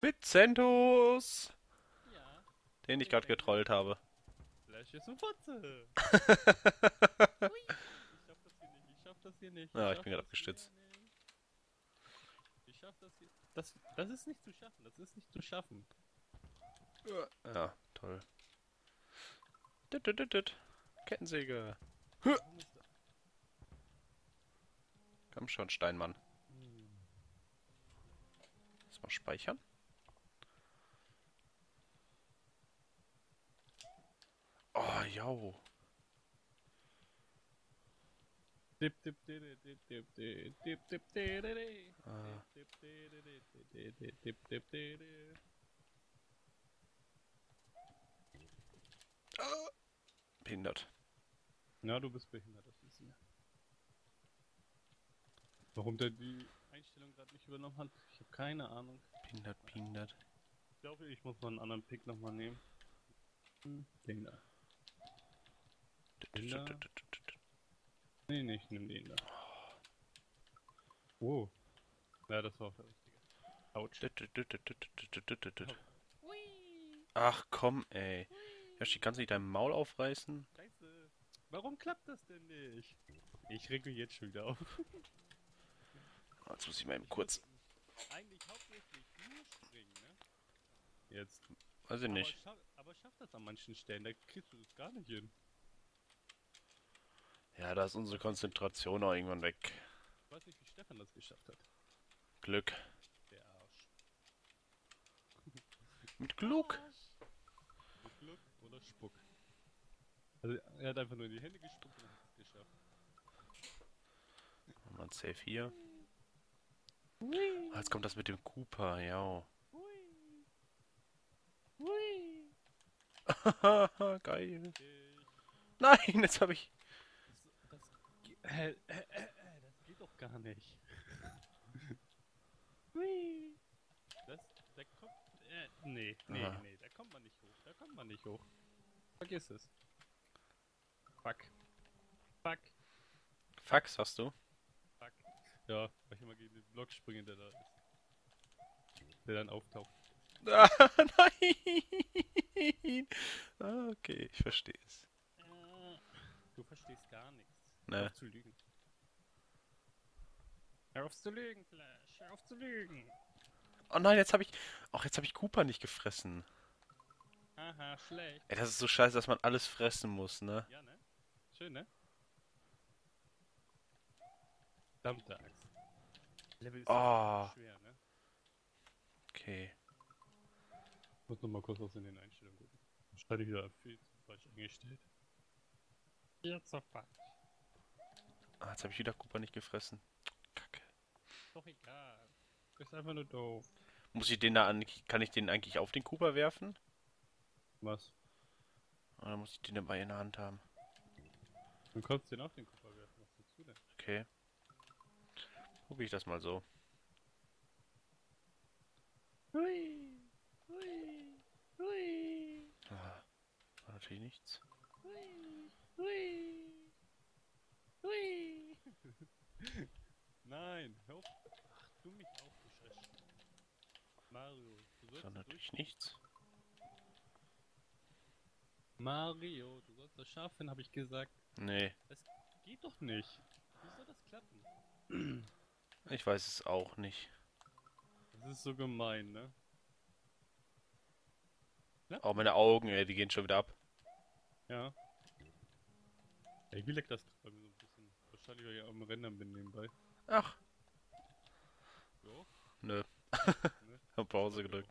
Vicentus! Ja. Den ich gerade getrollt habe. Flash ist ein Fotze. Ich schaff das hier nicht. Ich schaff das hier nicht. Ja, ich bin hier nicht. Ich schaff das hier. Das, das ist nicht zu schaffen. Das ist nicht zu schaffen. Ja, toll. Düt, düt, düt, düt. Kettensäge. Komm schon, Steinmann. Hm. Lass mal speichern. Oh, jau. Dip, dip, dip, dip, dip, dip, dip, dip, dip, dip, Ah. dip, dip, dip. Behindert. Ja, du bist behindert, das wissen wir. Warum der die Einstellung gerade nicht übernommen hat, ich habe keine Ahnung. Behindert, behindert. Ich glaube, ich muss mal einen anderen Pick nochmal nehmen. Hm, Den da. Lila? Nee, nee, ich nehme den da. Wow. Ja, das war auch der richtige. Autsch. Ach komm, ey. Yoshi, kannst du nicht dein Maul aufreißen? Scheiße. Warum klappt das denn nicht? Ich reg jetzt schon wieder auf. Ah, jetzt muss ich mal eben kurz. Eigentlich hauptsächlich nur springen, ne? Jetzt. Weiß ich nicht. Aber schafft schaff das an manchen Stellen, da kriegst du das gar nicht hin. Ja, da ist unsere Konzentration auch irgendwann weg. Ich weiß nicht, wie Stefan das geschafft hat. Glück. Der Arsch. Mit Glück. Mit Glück oder Spuck. Also er hat einfach nur in die Hände gespuckt und hat es geschafft. Machen wir ein Safe hier. Ah, Jetzt kommt das mit dem Cooper, ja. Hui. Hui. Geil. Nein, jetzt habe ich. Äh, äh, äh, das geht doch gar nicht. Hui. Das, da kommt, äh, nee, nee, Aha. nee, da kommt man nicht hoch, da kommt man nicht hoch. Vergiss es. Fuck. Fuck. Fax hast du? Fuck. Ja, weil ich immer gegen den Block springe, der da ist. Der dann auftaucht. Ah, nein. Ah, okay, ich verstehe es. Äh, Du verstehst gar nichts. Hör Ne. auf zu lügen. Hör auf zu lügen, Flash. Hör auf zu lügen. Oh nein, jetzt habe ich. Ach, jetzt habe ich Cooper nicht gefressen. Haha, schlecht. Ey, das ist so scheiße, dass man alles fressen muss, ne? Ja, ne? Schön, ne? Verdammte Axt. Level ist Oh. schwer, ne? Okay. Muss noch mal kurz was in den Einstellungen gucken. Wahrscheinlich wieder viel zu falsch eingestellt. Viel zu falsch. Ah, jetzt habe ich wieder Cooper nicht gefressen. Kacke. Doch egal. Ist einfach nur doof. Muss ich den da an. Kann ich den eigentlich auf den Cooper werfen? Was? Oder muss ich den dabei in der Hand haben? Du kannst den auf den Kupfer werfen. Was dazu denn? Okay. Probiere ich das mal so. Hui. Hui. Hui. Ah, war natürlich nichts. Hui. Hui. Hui. Nein, hör auf. Ach, du mich Scheiß. Mario, du sollst da natürlich durch- nichts. Mario, du sollst das schaffen, habe ich gesagt. Nee, Das geht doch nicht. Wie soll das klappen? ich weiß es auch nicht. Das ist so gemein, ne? Oh, meine Augen, ey, die gehen schon wieder ab. Ja. Irgendwie leckt das so bisschen. Wahrscheinlich, weil ich am Rendern bin nebenbei. Ach, So. nö. Ne? Hab Pause gedrückt.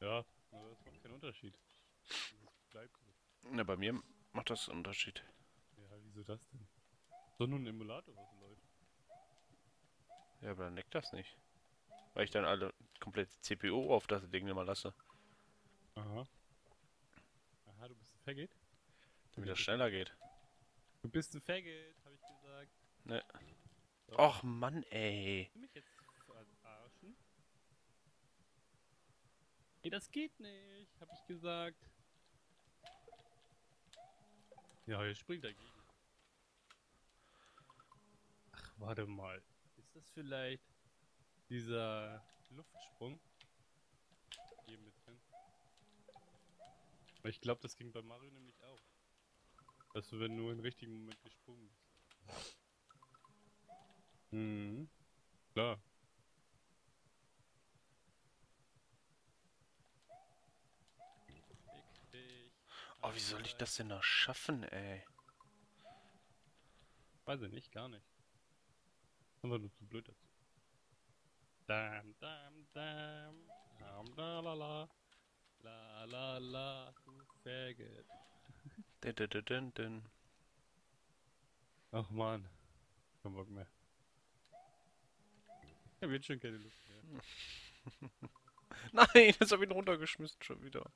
Ja, aber das macht keinen Unterschied. Bleibt so. Ne, bei mir macht das einen Unterschied. Ja, wieso das denn? So nur ein Emulator, was läuft. Ja, aber dann leckt das nicht. Weil ich dann alle komplett CPU auf das Ding immer lasse. Aha. Aha, du bist ein Faggot? Damit das schneller geht. Du bist ein Faggot, hab ich gesagt. Ne. So. Och Mann, ey. Du mich jetzt verarschen? Nee, das geht nicht, hab ich gesagt. Ja, jetzt springt dagegen. Ach, warte mal. Ist das vielleicht dieser Luft Sprung. Hier mit. Aber ich glaube, das ging bei Mario nämlich auch. Dass du, wenn du im richtigen Moment gesprungen bist. Mhm. Klar. Oh, wie soll ich das denn noch schaffen, ey? Weiß ich nicht, gar nicht. Einfach nur zu blöd dazu. Dam, dam, dam. Dam, la, la, la. La, la, la, du Faggot. Dun, dun, dun, dun. Ach man. Kein Bock mehr. Ich hab jetzt schon keine Lust mehr. Nein, jetzt hab ich ihn runtergeschmissen schon wieder.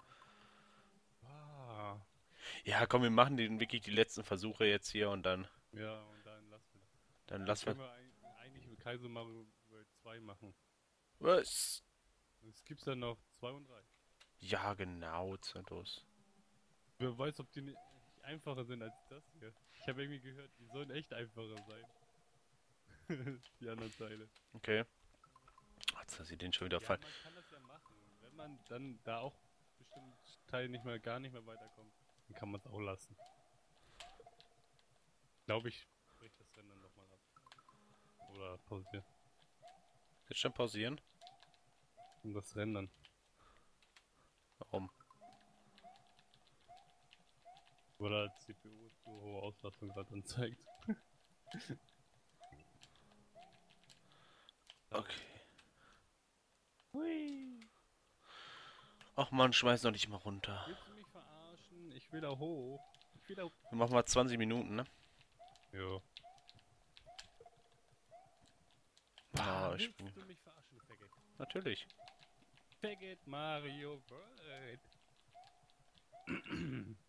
Ah. Ja, komm, wir machen den, wirklich die letzten Versuche jetzt hier und dann, Ja, und dann lassen wir das. dann lassen können wir. wir ein- eigentlich mit Kaiser Mario World 2 machen. Was? Es gibt's dann noch 2 und 3. Ja, genau, Zentos. Wer weiß, ob die nicht einfacher sind als das hier. Ich habe irgendwie gehört, die sollen echt einfacher sein. die anderen Teile. Okay. Jetzt hast du den schon wieder Ja, fallen. man kann das ja machen. Wenn man dann da auch bestimmt Teil nicht mehr, gar nicht mehr weiterkommt, dann kann man es auch lassen. Glaube ich, bricht das Rennen dann nochmal ab. Oder pausiert. Jetzt schon pausieren? Um das Rennen. Warum? Oder CPU zu hohe Auslastung gerade anzeigt. Okay. Ach man, schmeiß noch nicht mal runter. Willst du mich verarschen? Ich will da hoch. Ich will da hoch. Wir machen mal 20 Minuten, ne? Jo. Ah, ich willst bin... du mich verarschen, Faggot? Natürlich. Faggot Mario World.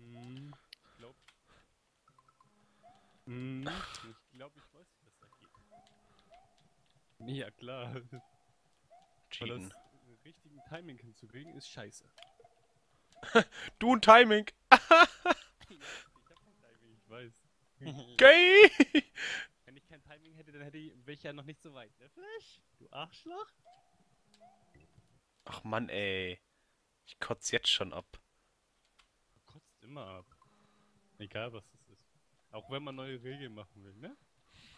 hm, ich glaub. Hm, ich glaube, ich weiß, wie das da geht. Ja, klar. Cheaten. das richtigen Timing hinzukriegen ist scheiße. Du ein Timing! ich hab kein Timing, ich weiß. Gay! Wenn ich kein Timing hätte, dann hätte ich, wäre ich ja noch nicht so weit, ne, Flash? Du Arschloch? Ach Mann, ey. Ich kotz jetzt schon ab. Kotzt immer ab. Egal, was es ist. Auch wenn man neue Regeln machen will, ne?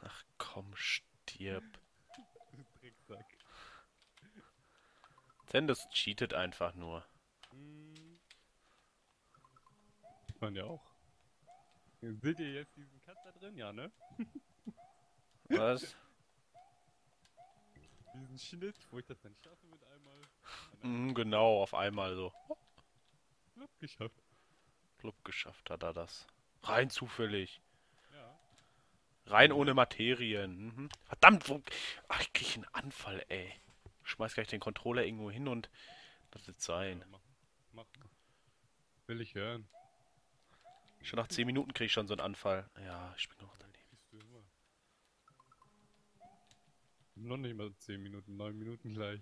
Ach komm, stirb. Du Drecksack. Zendos cheatet einfach nur. Hm. Man ja auch. Seht ihr jetzt diesen Cut da drin? Ja, ne? Was? Diesen Schnitt, wo ich das dann schaffe mit einmal. Mhm, genau, auf einmal so. Flop geschafft. Club geschafft hat er das. Rein zufällig. Ja. Rein ohne Materien. Mhm. Verdammt, wo... Ach, ich krieg einen Anfall, ey. Schmeiß gleich den Controller irgendwo hin und... Das wird sein. ja mach, mach. Will ich hören. Schon nach 10 Minuten krieg ich schon so einen Anfall. Ja, ich bin noch daneben. Noch nicht mal 10 Minuten, 9 Minuten gleich.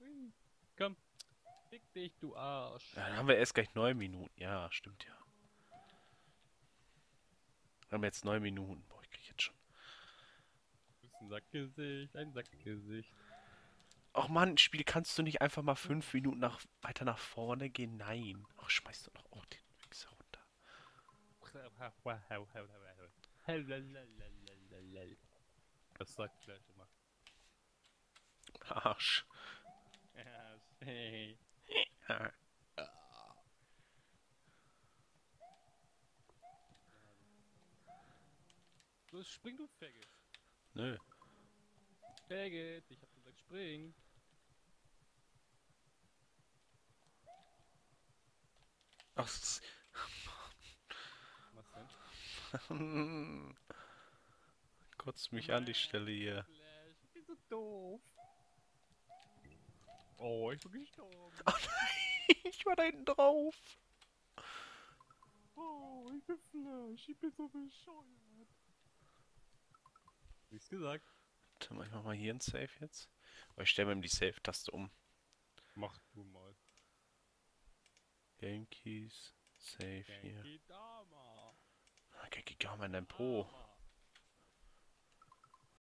Hui. Komm. Fick dich, du Arsch. Ja, dann haben wir erst gleich 9 Minuten. Ja, stimmt ja. Wir haben jetzt 9 Minuten. Boah, ich krieg jetzt schon... Du bist ein Sackgesicht, ein Sackgesicht. Ach Mann, Spiel, kannst du nicht einfach mal 5 Minuten nach, weiter nach vorne gehen? Nein. Ach, schmeiß doch noch auch den Wichser runter. Das sagt vielleicht immer. Arsch. Hey. Los, spring du Faggot. Nö. Faggot, ich hab gesagt spring. Ach, Was denn? Kotzt mich an die Stelle hier. Ich bin so doof. Oh, ich bin gestorben. ich war da hinten drauf. Oh, ich bin Flash, ich bin so bescheuert. Nichts gesagt. Warte mal, ich mach mal hier ein Save jetzt. Aber ich stelle mir die Save-Taste um. Mach du mal. Game Keys, Save hier. Dama. Ah, Genki in deinem Po. Dama.